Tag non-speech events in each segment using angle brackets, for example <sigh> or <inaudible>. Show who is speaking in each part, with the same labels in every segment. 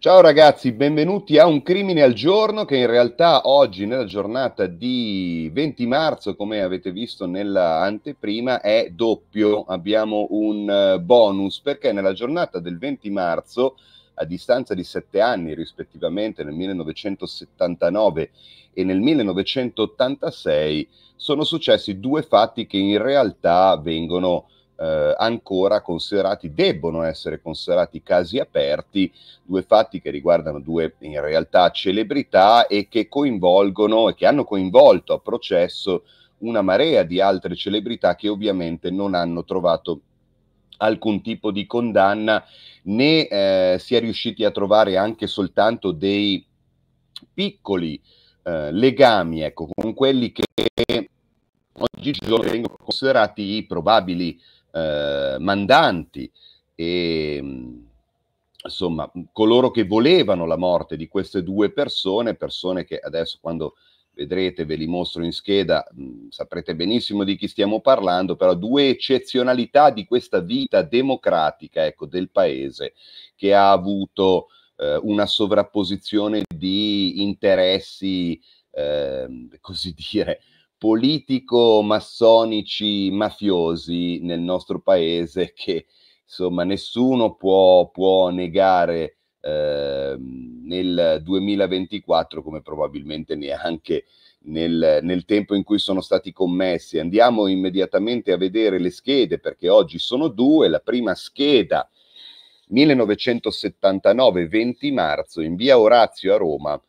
Speaker 1: Ciao ragazzi, benvenuti a Un crimine al giorno che in realtà oggi nella giornata di 20 marzo, come avete visto nella anteprima, è doppio. Abbiamo un eh, bonus perché nella giornata del 20 marzo, a distanza di sette anni rispettivamente nel 1979 e nel 1986, sono successi due fatti che in realtà vengono eh, ancora considerati, debbono essere considerati casi aperti, due fatti che riguardano due in realtà celebrità e che coinvolgono e che hanno coinvolto a processo una marea di altre celebrità che ovviamente non hanno trovato alcun tipo di condanna né eh, si è riusciti a trovare anche soltanto dei piccoli eh, legami ecco, con quelli che oggigiorno vengono considerati i probabili eh, mandanti e insomma coloro che volevano la morte di queste due persone, persone che adesso quando vedrete, ve li mostro in scheda, mh, saprete benissimo di chi stiamo parlando, però due eccezionalità di questa vita democratica ecco, del paese che ha avuto eh, una sovrapposizione di interessi, eh, così dire, politico-massonici mafiosi nel nostro paese che insomma nessuno può, può negare eh, nel 2024 come probabilmente neanche nel, nel, tempo in cui sono stati commessi. Andiamo immediatamente a vedere le schede perché oggi sono due. La prima scheda 1979, 20 marzo, in via Orazio a Roma,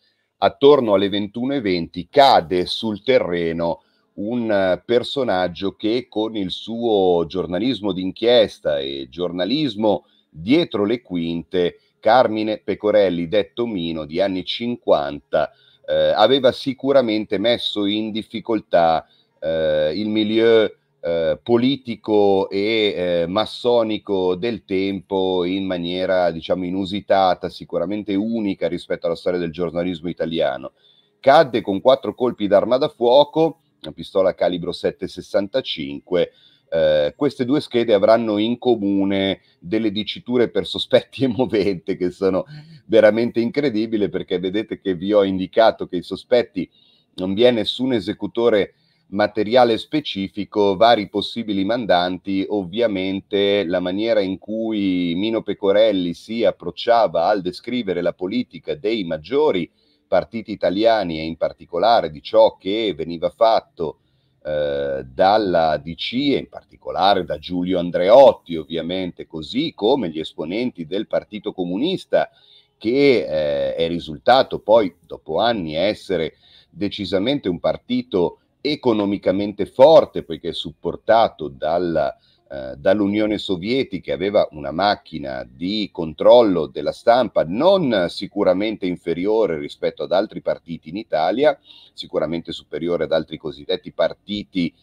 Speaker 1: attorno alle 21.20 cade sul terreno un eh, personaggio che con il suo giornalismo d'inchiesta e giornalismo dietro le quinte, Carmine Pecorelli, detto Mino, di anni 50, eh, aveva sicuramente messo in difficoltà eh, il milieu eh, politico e eh, massonico del tempo in maniera, diciamo, inusitata, sicuramente unica rispetto alla storia del giornalismo italiano. Cadde con quattro colpi d'arma da fuoco, una pistola calibro 7,65. Eh, queste due schede avranno in comune delle diciture per sospetti <laughs> e movente che sono veramente incredibili perché vedete che vi ho indicato che i sospetti non vi è nessun esecutore materiale specifico, vari possibili mandanti, ovviamente la maniera in cui Mino Pecorelli si approcciava al descrivere la politica dei maggiori partiti italiani e in particolare di ciò che veniva fatto eh, dalla DC e in particolare da Giulio Andreotti ovviamente, così come gli esponenti del Partito Comunista che eh, è risultato poi dopo anni essere decisamente un partito economicamente forte, poiché supportato dalla, eh, dall'Unione Sovietica, aveva una macchina di controllo della stampa non sicuramente inferiore rispetto ad altri partiti in Italia, sicuramente superiore ad altri cosiddetti partiti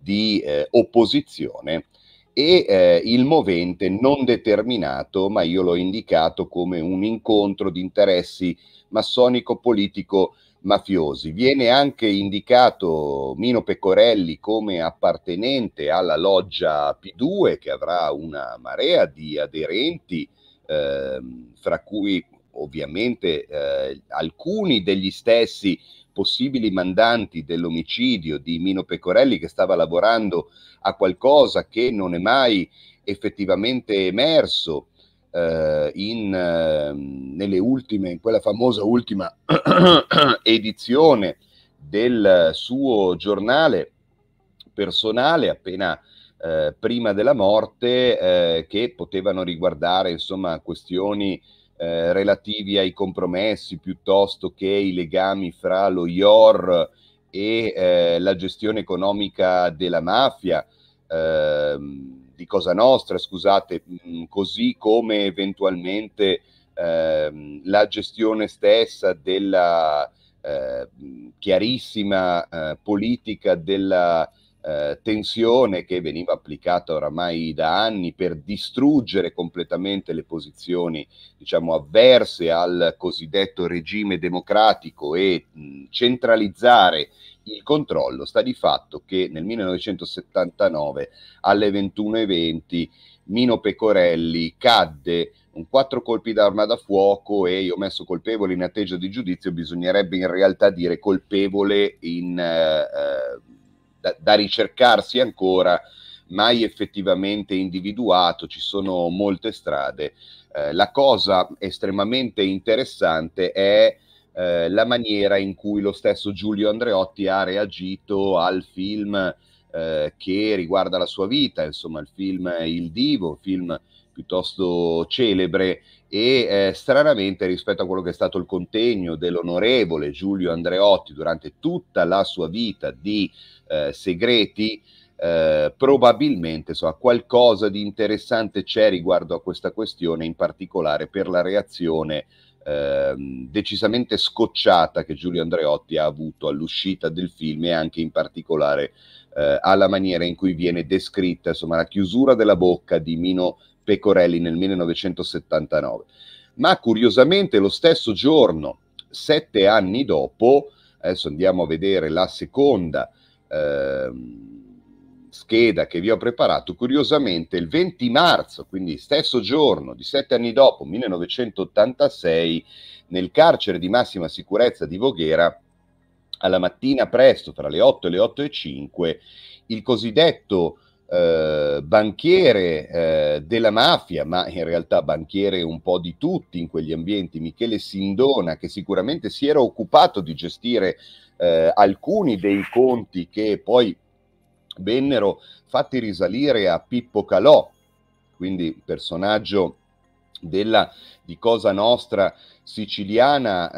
Speaker 1: di eh, opposizione. E eh, il movente non determinato, ma io l'ho indicato come un incontro di interessi massonico-politico mafiosi. Viene anche indicato Mino Pecorelli come appartenente alla loggia P2 che avrà una marea di aderenti, eh, fra cui ovviamente eh, alcuni degli stessi possibili mandanti dell'omicidio di Mino Pecorelli che stava lavorando a qualcosa che non è mai effettivamente emerso eh, in, eh, nelle ultime, in quella famosa ultima <clears throat> edizione del suo giornale personale appena eh, prima della morte eh, che potevano riguardare insomma questioni eh, relativi ai compromessi piuttosto che i legami fra lo IOR e eh, la gestione economica della mafia. Ehm, di Cosa Nostra, scusate, mh, così come eventualmente ehm, la gestione stessa della eh, chiarissima eh, politica della eh, tensione che veniva applicata oramai da anni per distruggere completamente le posizioni, diciamo, avverse al cosiddetto regime democratico e mh, centralizzare il controllo, sta di fatto che nel 1979 alle 21.20 Mino Pecorelli cadde con quattro colpi d'arma da fuoco e io ho messo colpevole in attesa di giudizio, bisognerebbe in realtà dire colpevole in, eh, eh, da, da, ricercarsi ancora, mai effettivamente individuato, ci sono molte strade. Eh, la cosa estremamente interessante è eh, la maniera in cui lo stesso Giulio Andreotti ha reagito al film eh, che riguarda la sua vita, insomma il film Il Divo, film piuttosto celebre e eh, stranamente rispetto a quello che è stato il contegno dell'onorevole Giulio Andreotti durante tutta la sua vita di eh, segreti, eh, probabilmente insomma, qualcosa di interessante c'è riguardo a questa questione, in particolare per la reazione eh, decisamente scocciata che Giulio Andreotti ha avuto all'uscita del film e anche in particolare eh, alla maniera in cui viene descritta insomma, la chiusura della bocca di Mino Pecorelli nel 1979. Ma curiosamente lo stesso giorno, sette anni dopo, adesso andiamo a vedere la seconda eh, scheda che vi ho preparato, curiosamente il 20 marzo, quindi stesso giorno di sette anni dopo, 1986, nel carcere di massima sicurezza di Voghera, alla mattina presto, tra le 8 e le 8 e 5, il cosiddetto eh, banchiere eh, della mafia, ma in realtà banchiere un po' di tutti in quegli ambienti, Michele Sindona, che sicuramente si era occupato di gestire eh, alcuni dei conti che poi vennero fatti risalire a Pippo Calò, quindi personaggio della di Cosa Nostra siciliana,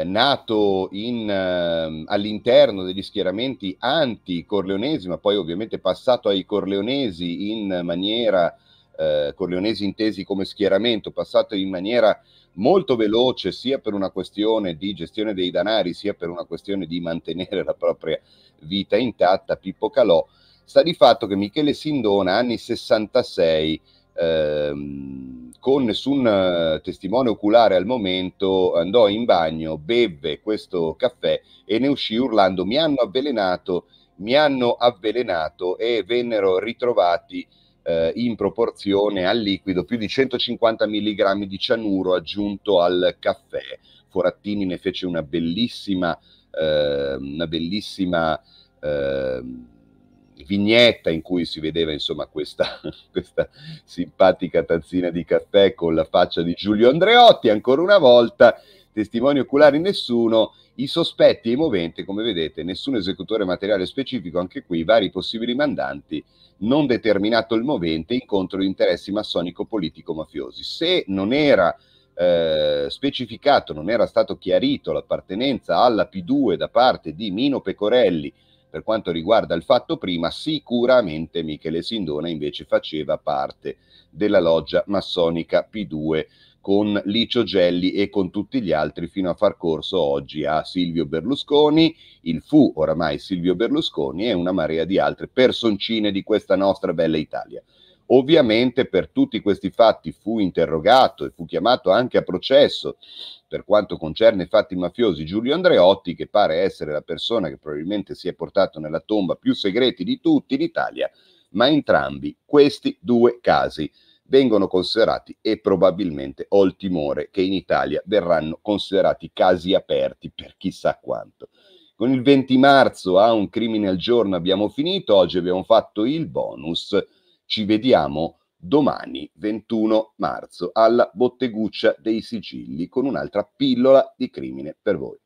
Speaker 1: eh, nato in, eh, all'interno degli schieramenti anti-corleonesi, ma poi ovviamente passato ai corleonesi in maniera, eh, corleonesi intesi come schieramento, passato in maniera molto veloce sia per una questione di gestione dei danari, sia per una questione di mantenere la propria vita intatta, Pippo Calò, sta di fatto che Michele Sindona, anni 66, ehm, con nessun eh, testimone oculare al momento, andò in bagno, bevve questo caffè e ne uscì urlando mi hanno avvelenato, mi hanno avvelenato e vennero ritrovati eh, in proporzione al liquido più di 150 mg di cianuro aggiunto al caffè. Forattini ne fece una bellissima, eh, una bellissima eh, vignetta in cui si vedeva insomma questa, <laughs> questa, simpatica tazzina di caffè con la faccia di Giulio Andreotti, ancora una volta testimoni oculari nessuno, i sospetti e i moventi, come vedete, nessun esecutore materiale specifico, anche qui vari possibili mandanti, non determinato il movente, incontro di interessi massonico-politico-mafiosi. Se non era eh, specificato, non era stato chiarito l'appartenenza alla P2 da parte di Mino Pecorelli, per quanto riguarda il fatto prima, sicuramente Michele Sindona invece faceva parte della loggia massonica P2 con Licio Gelli e con tutti gli altri fino a far corso oggi a Silvio Berlusconi, il fu oramai Silvio Berlusconi e una marea di altre personcine di questa nostra bella Italia. Ovviamente per tutti questi fatti fu interrogato e fu chiamato anche a processo per quanto concerne i fatti mafiosi Giulio Andreotti, che pare essere la persona che probabilmente si è portato nella tomba più segreti di tutti in Italia, ma entrambi questi due casi vengono considerati e probabilmente ho il timore che in Italia verranno considerati casi aperti per chissà quanto. Con il 20 marzo a un crimine al giorno abbiamo finito, oggi abbiamo fatto il bonus, ci vediamo domani 21 marzo alla Botteguccia dei Sigilli con un'altra pillola di crimine per voi.